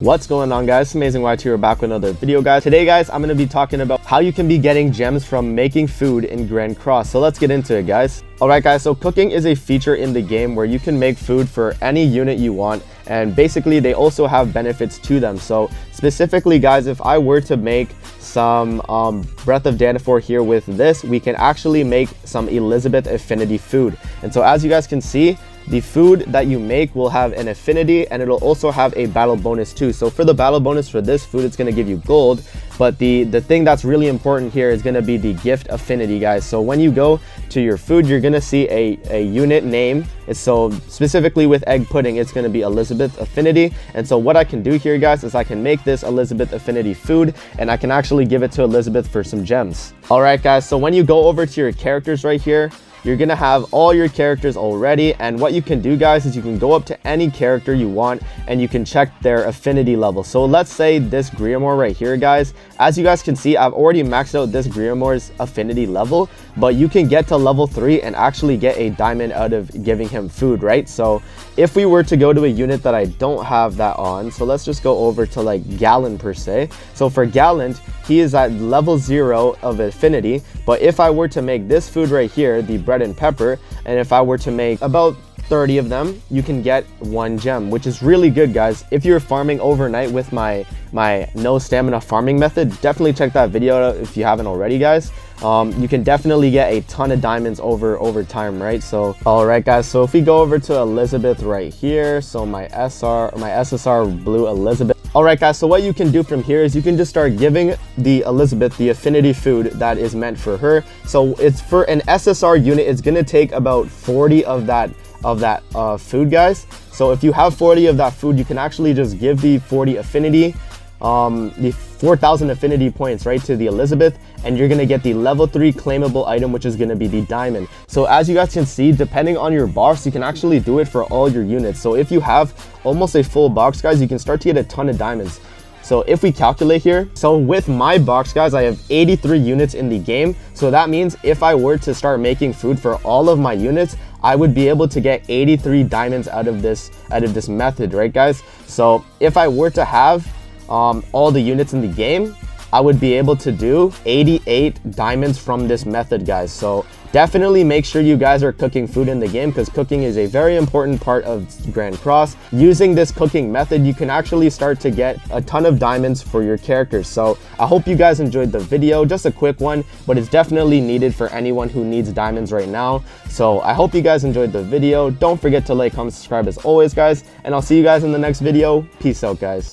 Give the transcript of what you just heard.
What's going on guys, it's Amazing YT here back with another video guys. Today guys, I'm going to be talking about how you can be getting gems from making food in Grand Cross. So let's get into it guys. Alright guys, so cooking is a feature in the game where you can make food for any unit you want and basically they also have benefits to them. So specifically guys, if I were to make some um, Breath of Danafor here with this, we can actually make some Elizabeth Affinity food. And so as you guys can see, the food that you make will have an affinity and it'll also have a battle bonus too. So for the battle bonus for this food, it's going to give you gold. But the, the thing that's really important here is going to be the gift affinity, guys. So when you go to your food, you're going to see a, a unit name. So specifically with egg pudding, it's going to be Elizabeth affinity. And so what I can do here, guys, is I can make this Elizabeth affinity food and I can actually give it to Elizabeth for some gems. All right, guys. So when you go over to your characters right here, you're gonna have all your characters already and what you can do guys is you can go up to any character you want and you can check their affinity level. So let's say this Griamore right here guys. As you guys can see I've already maxed out this Griamore's affinity level but you can get to level 3 and actually get a diamond out of giving him food right? So if we were to go to a unit that I don't have that on so let's just go over to like Galand per se. So for Galand he is at level 0 of affinity but if I were to make this food right here the and pepper. And if I were to make about 30 of them, you can get one gem, which is really good, guys. If you're farming overnight with my, my no stamina farming method, definitely check that video out if you haven't already, guys. Um, you can definitely get a ton of diamonds over over time, right? So, all right, guys. So if we go over to Elizabeth right here, so my SR, my SSR blue Elizabeth. Alright guys, so what you can do from here is you can just start giving the Elizabeth the affinity food that is meant for her. So it's for an SSR unit, it's to take about 40 of that of that uh, food guys. So if you have 40 of that food, you can actually just give the 40 affinity um, the 4,000 affinity points, right, to the Elizabeth, and you're gonna get the level 3 claimable item, which is gonna be the diamond. So as you guys can see, depending on your box, you can actually do it for all your units. So if you have almost a full box, guys, you can start to get a ton of diamonds. So if we calculate here, so with my box, guys, I have 83 units in the game. So that means if I were to start making food for all of my units, I would be able to get 83 diamonds out of this out of this method, right, guys? So if I were to have um, all the units in the game, I would be able to do 88 diamonds from this method, guys. So definitely make sure you guys are cooking food in the game because cooking is a very important part of Grand Cross. Using this cooking method, you can actually start to get a ton of diamonds for your characters. So I hope you guys enjoyed the video. Just a quick one, but it's definitely needed for anyone who needs diamonds right now. So I hope you guys enjoyed the video. Don't forget to like, comment, subscribe as always, guys. And I'll see you guys in the next video. Peace out, guys.